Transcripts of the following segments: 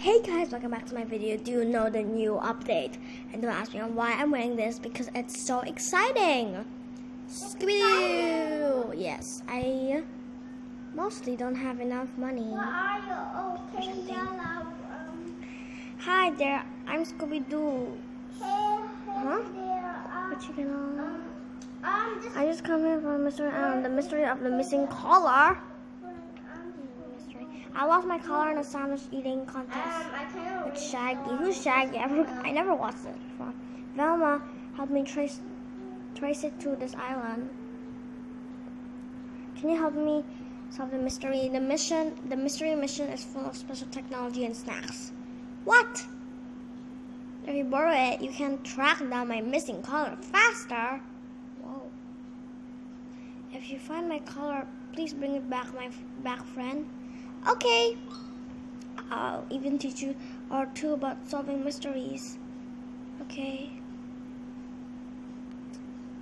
Hey guys, welcome back to my video. Do you know the new update? And don't ask me why I'm wearing this because it's so exciting. Scooby-Doo! Yes, I mostly don't have enough money. What are you? Okay, yellow. Um, Hi there, I'm Scooby-Doo. hey, hey Huh? there. Um, What you gonna... um, um, this I just come here for Mystery Island, the mystery of the missing collar. I lost my collar in a sandwich eating contest. um, With. Shaggy. Who's Shaggy? I, never, I never watched it before. Velma helped me trace trace it to this island. Can you help me solve the mystery? The mission, the mystery mission is full of special technology and snacks. What? If you borrow it, you can track down my missing collar faster. Whoa. If you find my collar, please bring it back, my f- back friend. Okay. I'll even teach you or two about solving mysteries. Okay.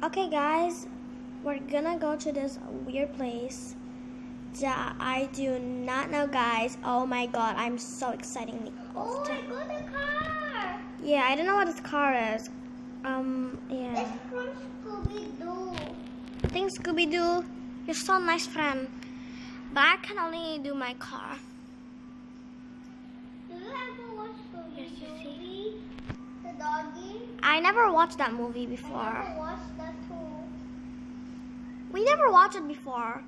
Okay, guys, we're gonna go to this weird place that I do not know, guys. Oh my god, I'm so excited. Oh, I got a car. Yeah, I don't know what this car is. Um, yeah. It's from Scooby Doo. Thanks, Scooby Doo. You're so nice, friend. But I can only do my car. Do you ever watch Scooby Yes, Doo? The doggy. I never watched that movie I before. never watched that too. We never watched it before.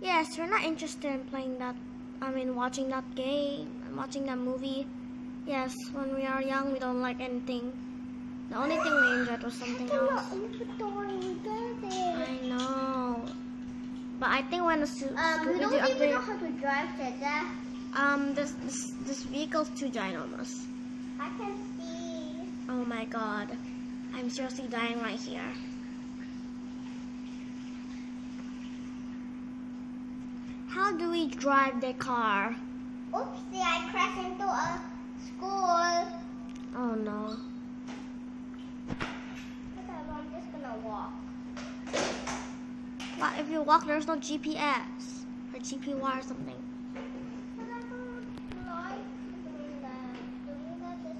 Yes, we're not interested in playing that. I mean, watching that game, watching that movie. Yes, when we are young, we don't like anything. The only thing we enjoyed was something else. I know. But I think when the Su- Um, we Scooby-Doo don't even know how to drive, Tata. um, this this this vehicle's too ginormous. I can see. Oh my god, I'm seriously dying right here. How do we drive the car? Oopsie, I crashed into a school. Oh no. Okay, well, I'm just gonna walk. What if you walk? There's no GPS or GPY or something. But I don't like doing that. Doing that is...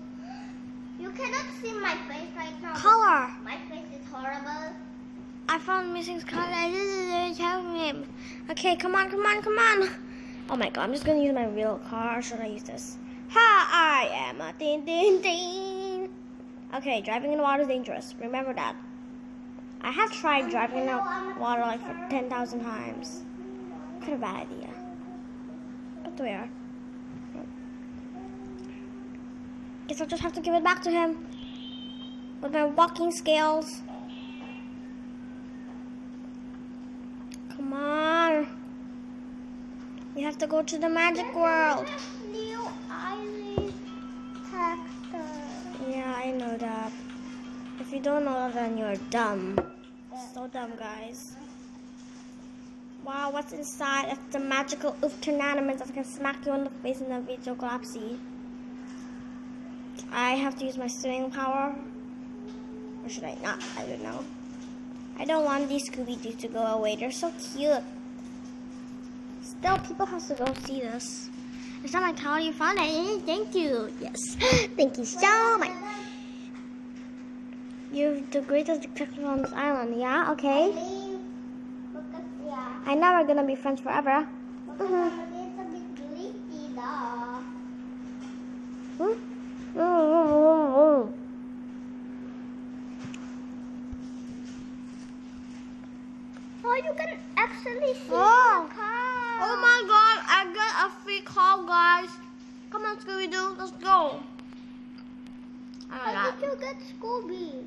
You cannot see my face right now. Color. My face is horrible. I found missing color. Help me. Okay, come on, come on, come on. Oh my god, I'm just gonna use my real car. Or should I use this? Ha! I am a din din din. Okay, driving in water is dangerous. Remember that. I have tried driving in the water like for 10,000 times. Kind of a bad idea. But where? Guess I'll just have to give it back to him. With my walking scales. Come on. We have to go to the magic world. New Irish tractor. Yeah, I know that. If you don't know that, then you're dumb. So dumb, guys. Wow, what's inside? It's the magical oof tournament that can smack you in the face in the video collapse. I have to use my steering power. Or should I not? I don't know. I don't want these Scooby-Doo to go away. They're so cute. Still, people have to go see this. It's not my tower you found it. Thank you. Yes. Thank you so much. You're the greatest detective on this island, yeah? Okay. Lean. Because, yeah. I know we're gonna be friends forever. Because Mhm. it's a bit glitzy, though. Hmm? Mm-hmm. Oh, you can actually see Oh. the car. Oh my god, I got a free call, guys. Come on, Scooby Doo, let's go. I How got did you get Scooby?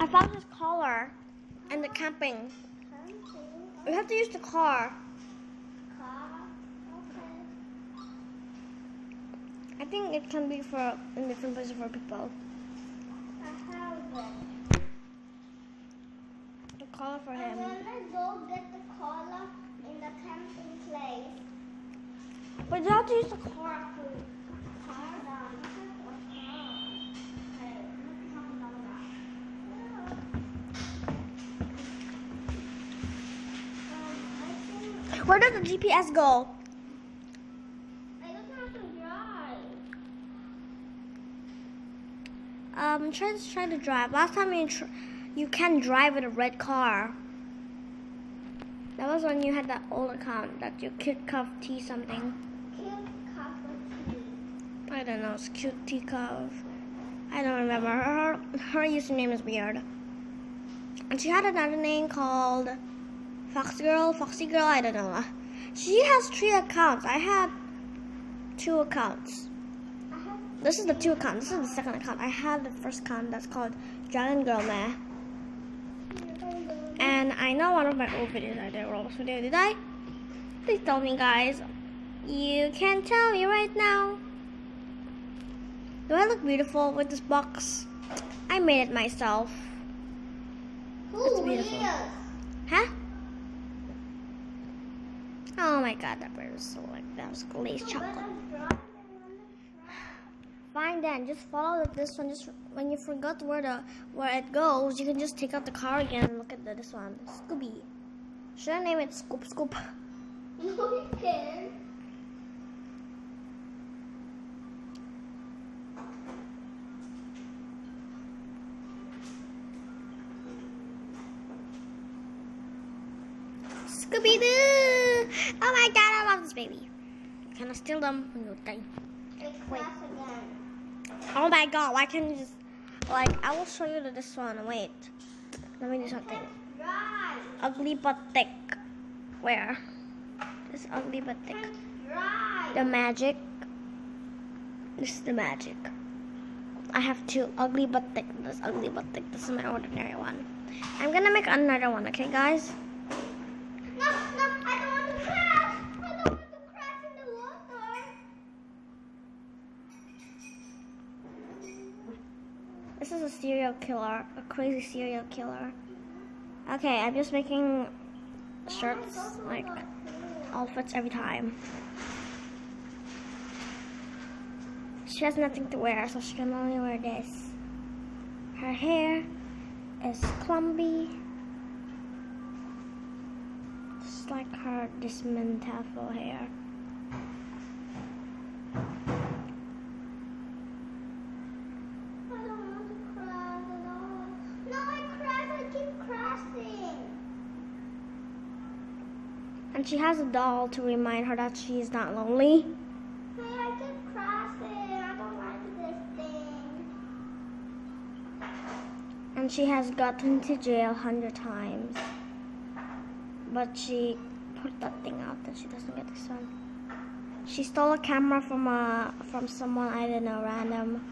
I found his collar and the camping. We have to use the car. Car. Okay. I think it can be for in different places for people. I have it. The collar for I'm him. gonna go get the collar in the camping place. But you have to use the car. Car Where does the GPS go? Um, try to try to drive. Last time you you can drive in a red car. That was when you had that old account that you cute cuff T something. Cute cuff tea. I don't know. It's cute tea cuff. I don't remember. Her her username is weird. And she had another name called. Fox Girl, Foxy Girl. I don't know. Uh, she has three accounts. I have two accounts. This is the two account. This is the second account. I have the first account that's called Dragon Girl Meh. And I know one of my old videos I did Roblox video. Did I? Please tell me, guys. You can tell me right now. Do I look beautiful with this box? I made it myself. It's beautiful. Huh? Oh my god, that bird was so like that was glazed chocolate. Fine then, just follow this one. Just when you forgot where the where it goes, you can just take out the car again and look at the, this one, Scooby. Should I name it Scoop Scoop? No, you can't. Scooby Doo! Oh my god, I love this baby. Can I steal them when you Wait. again. Oh my god, why can't you just like I will show you the, this one. Wait, let me do something. Ugly but thick. Where? This ugly but thick. The magic. This is the magic. I have two ugly but thick. This ugly but thick. This is my ordinary one. I'm gonna make another one, okay, guys? No, no, I don't want to crash. I don't want to crash in the water. This is a serial killer, a crazy serial killer. Okay, I'm just making shirts, like outfits every time. She has nothing to wear, so she can only wear this. Her hair is clumpy, just like her dismantafel hair. She has a doll to remind her that she is not lonely. Hey, I keep crashing. I don't like this thing. And she has gotten to jail a hundred times. But she put that thing out that she doesn't get this one. She stole a camera from a from someone I don't know random.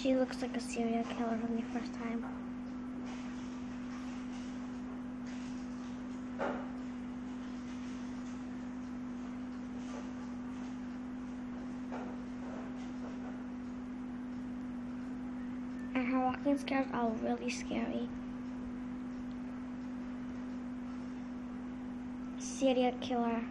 She looks like a serial killer from the first time. And her walking scares are really scary. Serial killer.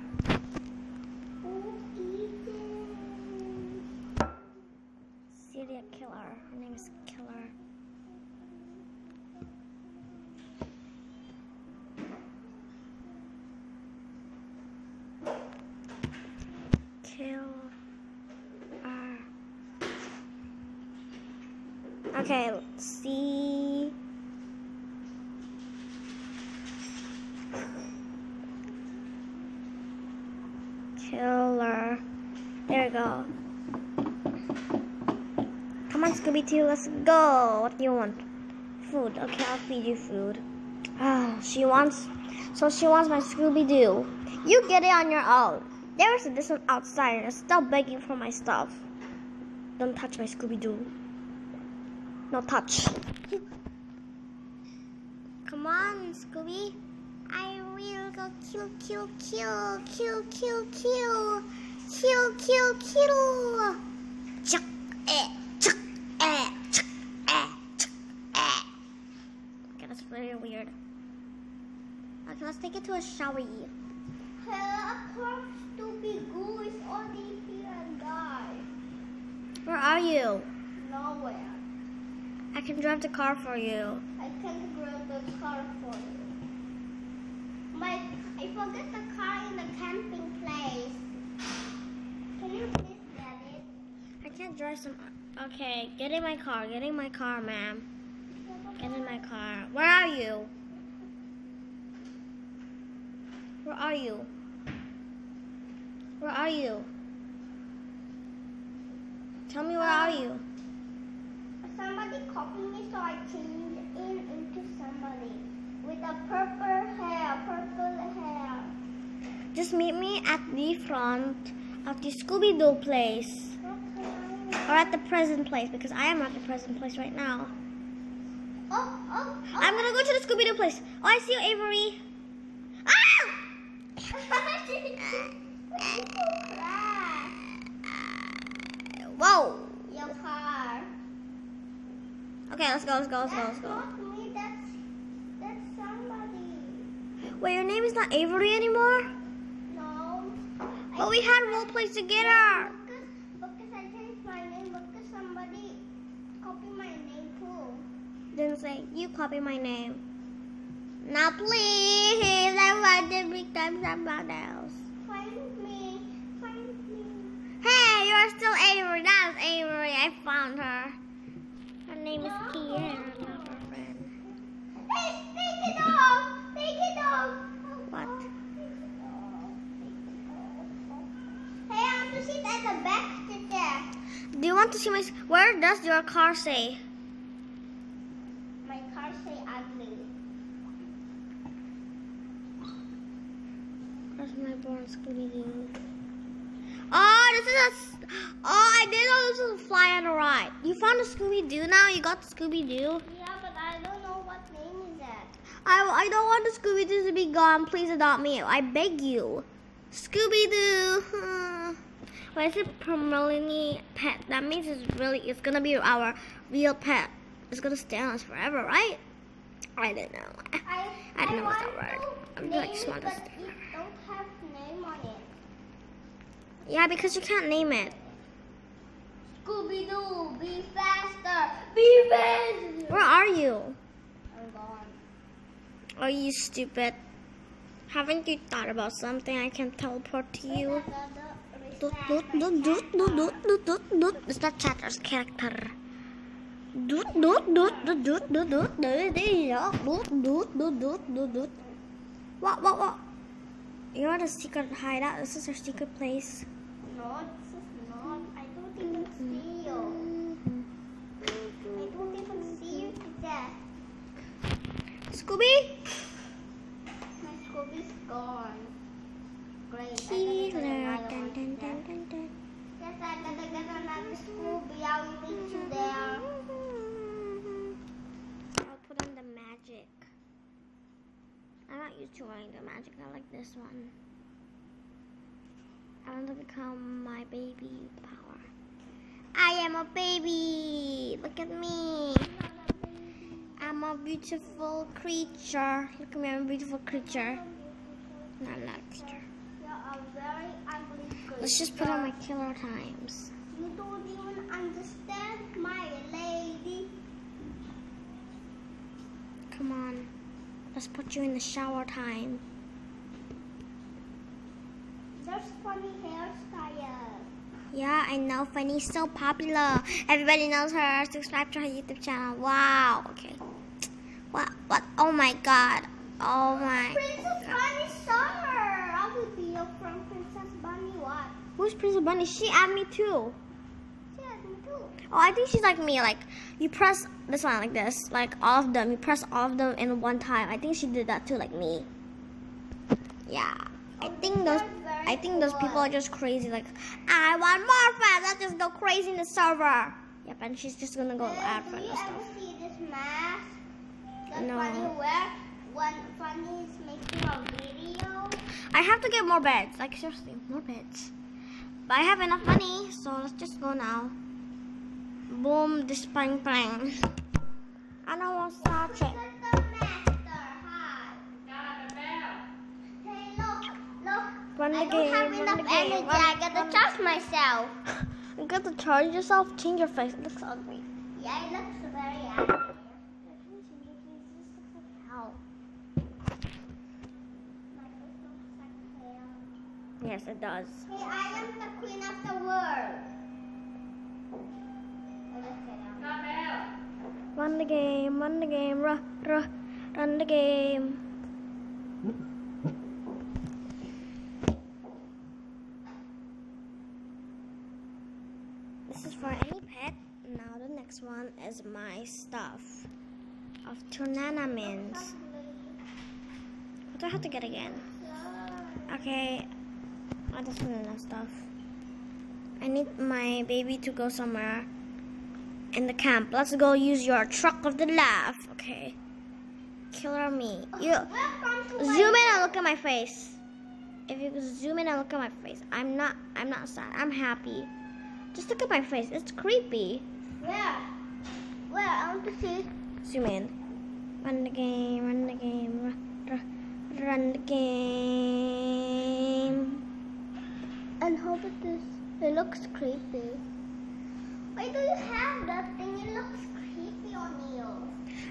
Okay, let's see. Killer. There we go. Come on, Scooby Doo, let's go. What do you want? Food. Okay, I'll feed you food. Ah, she wants. So she wants my Scooby Doo. You get it on your own. There is this one outside still begging for my stuff. Don't touch my Scooby Doo. No touch. Come on, Scooby. I will go kill, kill, kill, kill, kill, kill, kill, kill, kill. Chuck, eh, chuck, eh, chuck, eh, chuck, eh. Okay, that's very weird. Okay, let's take it to a shower. Hey, a poor stupid goo is already here and died. Where are you? Nowhere. I can drive the car for you. I can drive the car for you. My, I forgot the car in the camping place. Can you please get it? I can't drive some. Okay, get in my car. Get in my car, ma'am. Get in my car. Where are you? Where are you? Where are you? Tell me where are you? Somebody copied me, so I changed in into somebody with a purple hair, purple hair. Just meet me at the front of the Scooby Doo place. Or at the present place because I am at the present place right now. Oh, oh, oh. I'm gonna go to the Scooby Doo place. Oh, I see you, Avery. Ah! Whoa. Okay, let's go, let's go, let's go, let's go. not me. That's that's somebody. Wait, your name is not Avery anymore? No. But we had role plays together. Because, because I changed my name because somebody copied my name too. Then say, you copy my name. Now please, I want to become someone else. Find me. Find me. Hey, you're still Avery. That's Avery. I found her. Name is Kiera, not her friend. Hey, take it off. Take it off. What? Hey, I want to sit at the back today. Do you want to see my... Where does your car say? My car say ugly. Where's my born Scooby-Doo? Oh, this is a... s- Oh, I didn't know this was a fly on the a Scooby-Doo now? You got the Scooby-Doo? Yeah, but I don't know what name is that. I, I don't want the Scooby Doo to be gone. Please adopt me. I beg you. Scooby Doo. Hmm. Why is it permanently pet? That means it's really it's gonna be our real pet. It's gonna stay on us forever, right? I don't know. I, I don't know what's that word. I'm name like it, smartest it don't have name on it. Yeah, because you can't name it. Scooby Doo, be faster, be faster. Where are you? I'm gone. Are you stupid? Haven't you thought about something I can teleport to you? Doot, doot, doot, doot, doot, doot, doot, doot, doot. It's not Chatter's character. Doot, doot, doot, doot, doot, doot, doot, doot, doot, doot, doot, doot, doot, doot. What, what, what? You're at a secret hideout. This is our secret place. No, this Scooby? My Scooby's gone. Great. I Killer. gotta get Dun, dun, dun, dun, dun. Yes, I gotta get another Scooby. I'll meet you there. I'll put on the magic. I'm not used to wearing the magic. I like this one. I want to become my baby power. I am a baby. Look at me. I'm a beautiful creature. Look at me. I'm a beautiful creature. No, I'm not a creature. You're a very ugly creature. Let's just put on my killer times. You don't even understand my lady. Come on. Let's put you in the shower time. There's funny hairstyles. Yeah, I know. Fanny's so popular. Everybody knows her. Subscribe to her YouTube channel. Wow. Okay. What? What? Oh my God. Oh my. Princess Bunny Summer. I will be your friend, Princess Bunny. What? Who's Princess Bunny? She added me too. She me too. Oh, I think she's like me. Like you press this one like this, like all of them. You press all of them in one time. I think she did that too, like me. Yeah. I oh, think those. I think those people are just crazy. Like, I want more friends. Let's just go crazy in the server. Yep, and she's just gonna go Hey, add do friends you and ever stuff. See this mask? That No. Funny Funny is making a video. I have to get more beds. Like seriously, more beds. But I have enough money, so let's just go now. Boom, this bang bang. I don't want to start it. Look at the master. Hey, look, look. Run the I don't game, have enough energy. run- I gotta run- charge myself. You got to charge yourself. Change your face. It looks ugly. Yeah, it looks very active. How? My face looks like hell. Yes, it does. Hey, I am the queen of the world. Let's sit down. Run the game, run the game, ruh, ruh, run the game. This is for any pet. Now the next one is my stuff of tournaments. What do I have to get again? Okay, I just want enough stuff. I need my baby to go somewhere in the camp. Let's go use your truck of the life. Okay. Killer me. You Welcome to my zoom in and look at my face. If you zoom in and look at my face, I'm not I'm not sad. I'm happy. Just look at my face. It's creepy. Where? Where? I want to see. Zoom in. Run the game, run the game, run, run, run the game. This? It looks creepy. Why do you have that thing? It looks creepy on you.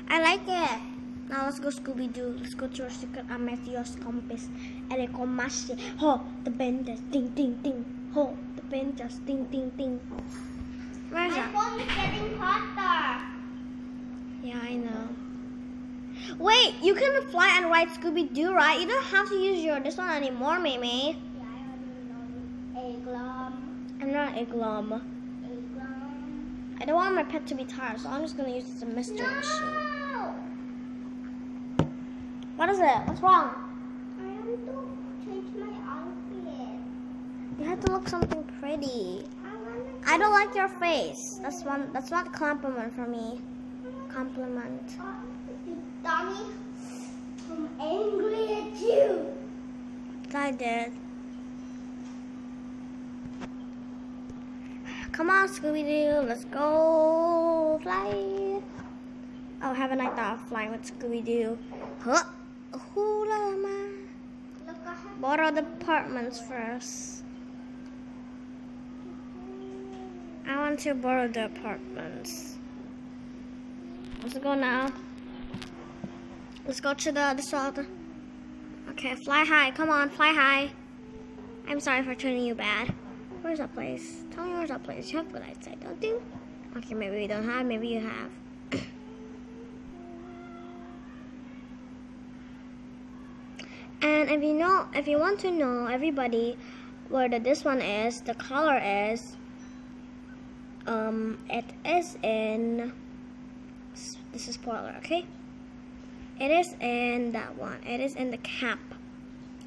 I like it. Now let's go Scooby Doo. Let's go to our secret Amethyos compass. And it comas Ho, the benders. Ding, ding, ding. Ho, the benders. Ding, ding, ding. Where's My that? phone is getting hotter. Yeah, I know. Wait, you can fly and ride Scooby Doo, right? You don't have to use your this one anymore, Mimi. Yeah, I already know. A glum. Not a glum. I don't want my pet to be tired, so I'm just gonna use the mystery machine. What is it? What's wrong? I want to change my outfit. You have to look something pretty. I. I don't like your face. That's one. That's not a compliment for me. Compliment. Uh, Dummy, I'm angry at you. I did. Come on, Scooby Doo. Let's go fly. Oh, haven't I thought of flying with Scooby Doo? Huh? Hula ma. Borrow the apartments first. I want to borrow the apartments. Let's go now. Let's go to the other side. Okay, fly high. Come on, fly high. I'm sorry for treating you bad. Where's that place? Me where's that place. You have good eyesight, don't you? Okay, maybe you don't have. Maybe you have. and if you know, if you want to know, everybody, where the, this one is, the color is, um, it is in. This is spoiler, okay? It is in that one. It is in the camp.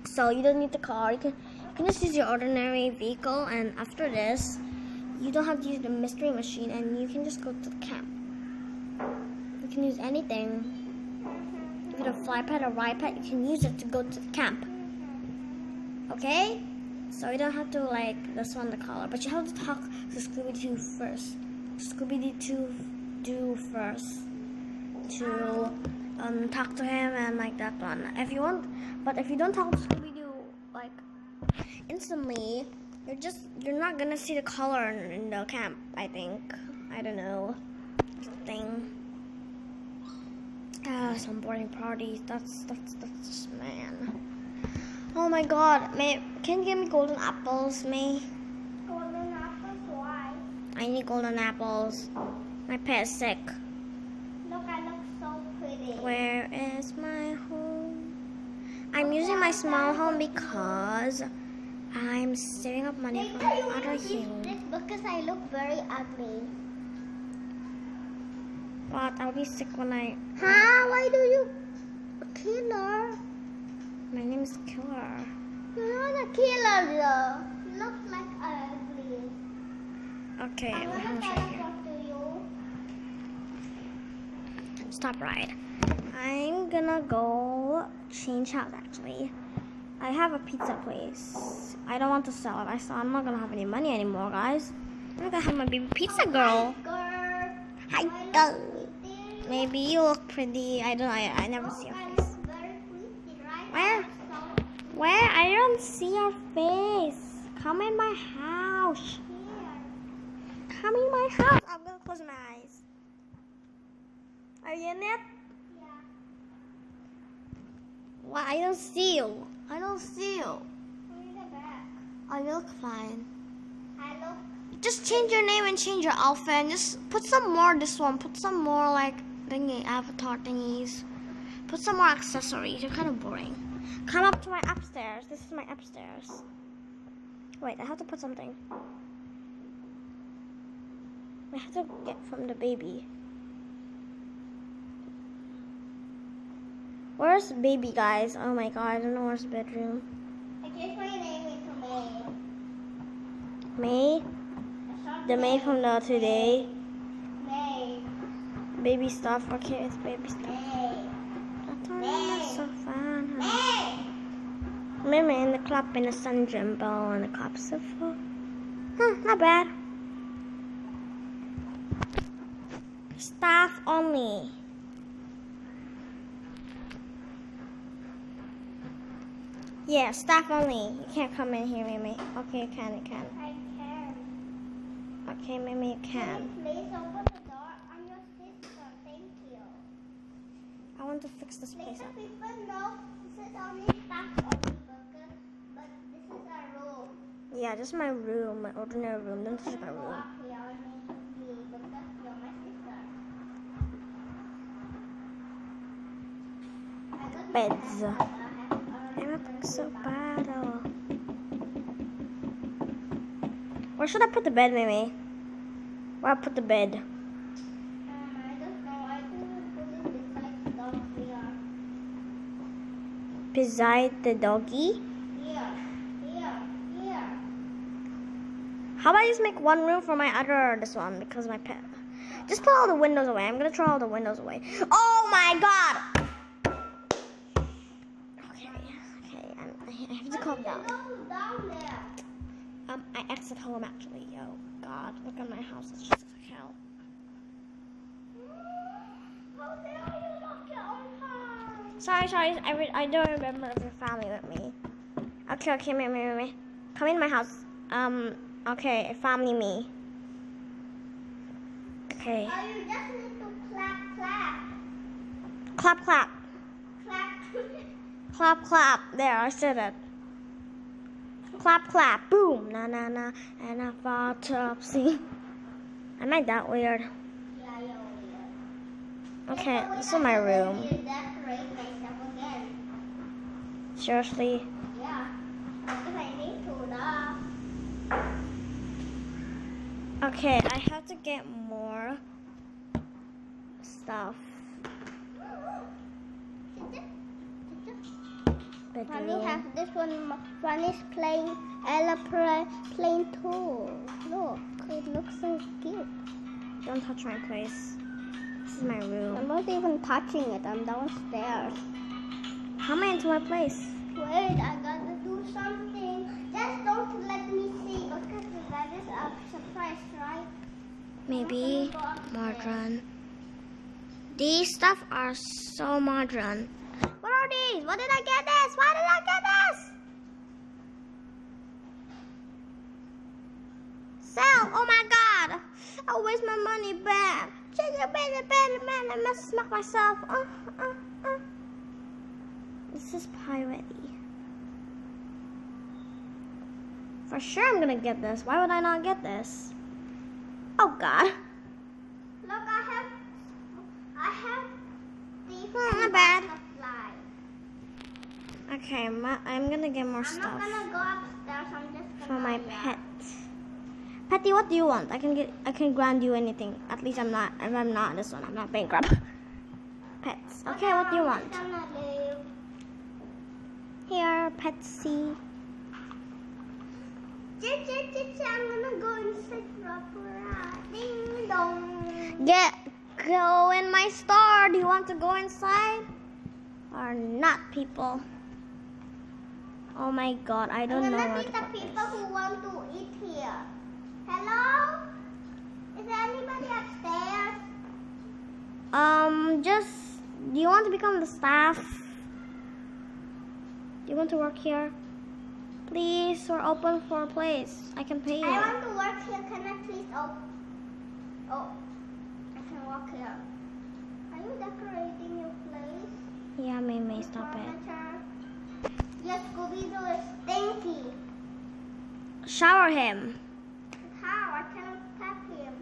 So you don't need the car. You can you can just use your ordinary vehicle, and after this, you don't have to use the mystery machine, and you can just go to the camp. You can use anything. If you have a fly pad or ride pad, you can use it to go to the camp. Okay? So you don't have to like this one the color, but you have to talk to Scooby Doo first. Scooby Doo do first to um, talk to him and like that one. If you want, but if you don't talk to Scooby instantly, you're just you're not gonna see the color in, in the camp. I think I don't know thing. Ah, some boarding parties. That's that's that's just man. Oh my God, May can you give me golden apples, May? Golden apples, why? I need golden apples. My pet is sick. My small home because I'm saving up money for my other home. because I look very ugly. But I'll be sick when I. Huh? Why do you killer? My name is Killer. You're not a killer though. You look like ugly. Okay, I wait, want to much I here? you. Stop ride. I'm gonna go change house actually. I have a pizza place. I don't want to sell it. I saw I'm not gonna have any money anymore, guys. I'm gonna have my baby pizza girl. Girl. Hi, girl. look pretty. Maybe you look pretty. I don't. I, I never see your face. Where? Where? I don't see your face. Come in my house. Come in my house. I'm gonna close my eyes. Are you in it? Yeah. Well, I don't see you. I don't see you. Read the back. Oh, you look fine. I look. Just change your name and change your outfit and just put some more this one. Put some more like thingy avatar thingies. Put some more accessories. You're kind of boring. Come up to my upstairs. This is my upstairs. Wait, I have to put something. I have to get from the baby. Where's baby, guys? Oh my god, I don't know where's the bedroom. I changed my name into May. May? The May from the today. May. Baby stuff. Okay, it's baby stuff. May. I thought it was so fun. May. Maybe in the club in the sun jumbo oh, and the club so full. Huh, not bad. Staff only. Yeah, staff only. You can't come in here, Mimi. Okay, you can, you can. I can. Okay, Mimi, you can. Please open the door. I'm your sister. Thank you. I want to fix this Please place the up. people know this is only staff only but this is our room. Yeah, just my room, my ordinary room. Don't touch my room. up here only me because you're my sister. I got my Beds. So bad. Oh. Where should I put the bed, Mimi? Where I put the bed? Beside the doggy? Here, here, here. How about I just make one room for my other this one because my pet. Just put all the windows away. I'm gonna throw all the windows away. Oh my god! House. It's just like hell. How dare you lock your own house? Sorry, sorry. I, re- I don't remember if your family with me. Okay, okay, me, me, me. Come in my house. Um, okay, family me. Okay. Oh, you just need to clap, clap, Clap, clap. clap. Clap, clap. There, I said it. Clap, clap. Boom. Na, na, na. And I fall top. See? Am I that weird? yeah, you're weird. Okay, this is my room. Seriously? Yeah. Okay, I have to get more stuff. Funny Bedroom. have this one. Playing Ella play, playing too. Look, it looks so cute. Don't touch my place. This is my room. I'm not even touching it. I'm downstairs. Come into my place. Wait, I gotta do something. Just don't let me see because that is a surprise, right? Maybe modern. These stuff are so modern. What these? What did I get this? Why did I get this? Sell! Oh my god! I waste my money back. Change your baby, baby, man. I must smack myself. Uh, uh, uh. This is piratey. For sure I'm gonna get this. Why would I not get this? Oh god. Look, I have, I have the not bad. Okay, my, I'm gonna get more I'm stuff not gonna go upstairs. I'm just gonna. for my pet. Petty, what do you want? I can get, I can grant you anything. At least I'm not, if I'm not this one, I'm not bankrupt. Pets. Okay, what do you want? Here, chit, I'm gonna go inside. Uh, ding dong. Get, go in my store. Do you want to go inside? Or not, people? Oh my god, I don't I'm know what to the put people this. who want to eat here. Hello? Is there anybody upstairs? Um, just, do you want to become the staff? Do you want to work here? Please, we're open for a place. I can pay you. I want to work here. Can I please? Oh, oh, I can walk here. Are you decorating your place? Yeah, May May, stop it. Scooby-Doo is stinky. Shower him. How? I cannot tap him.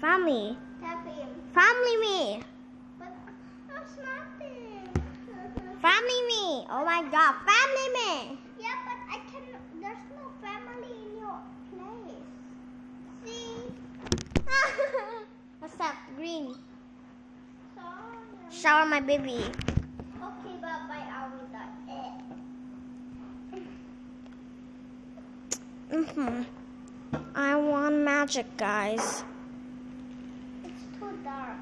Family. Tap him. Family me. But there's nothing. Family me. Oh my god, family me. yeah, but I can. There's no family in your place. See? What's that? Green. Sorry. Shower my baby. Okay, bye bye. I will die. Mm-hmm. I want magic, guys. It's too dark.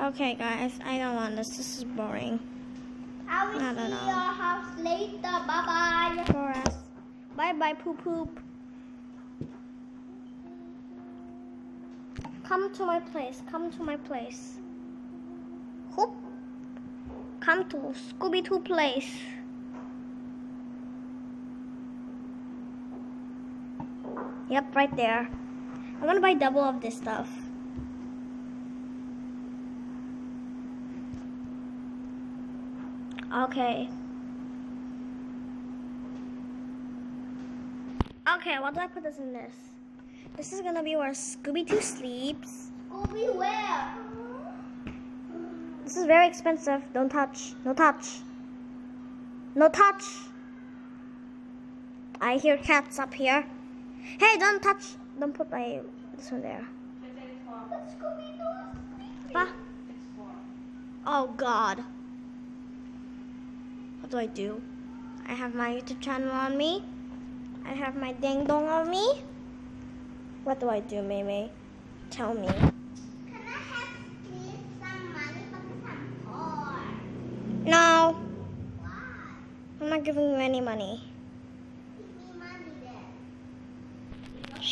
Okay, guys, I don't want this. This is boring. I will don't see your house later. Bye bye. For us. Bye bye, poop poop. Come to my place. Come to my place. Whoop. Come to Scooby Doo place. Yep, right there. I'm gonna buy double of this stuff. Okay. Okay, what do I put this in this? This is gonna be where Scooby Doo sleeps. Scooby, where? This is very expensive. Don't touch. No touch. No touch. I hear cats up here. Hey, don't touch. Don't put my this one there. Pa. Oh God. What do I do? I have my YouTube channel on me. I have my ding dong on me. What do I do, Mimi? Tell me. Can I have please some money because I'm? No, Why? I'm not giving you any money. Give me money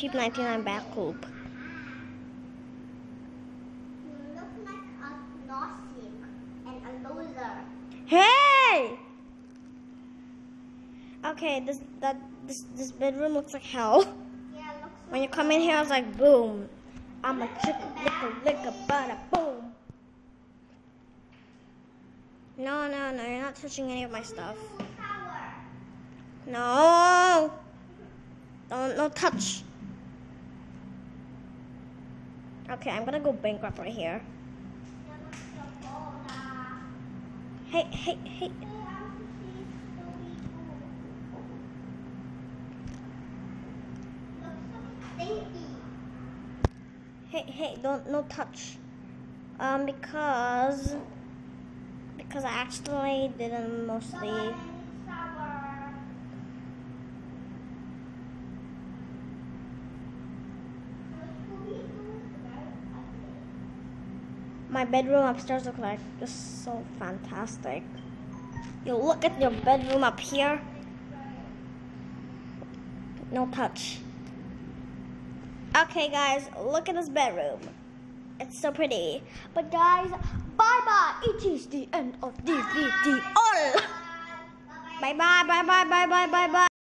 Sheep 99 back loop. You look like a noisy and a loser. Hey! Okay, this that this this bedroom looks like hell. Yeah, looks When you come in here, I was like, boom. I'm a chicka licka licka bada boom. No, no, no, you're not touching any of my stuff. No. Don't no touch. Okay, I'm gonna go bankrupt right here. Hey, hey, hey. Hey, hey, don't no touch. Um, because because I actually didn't mostly. Someone needs shower. Scooby-Doo is very ugly. My bedroom upstairs look like just so fantastic. You look at your bedroom up here. No touch. Okay, guys, look at this bedroom. It's so pretty. But guys, bye bye. It is the end of the video. All. Bye. Bye Bye-bye. bye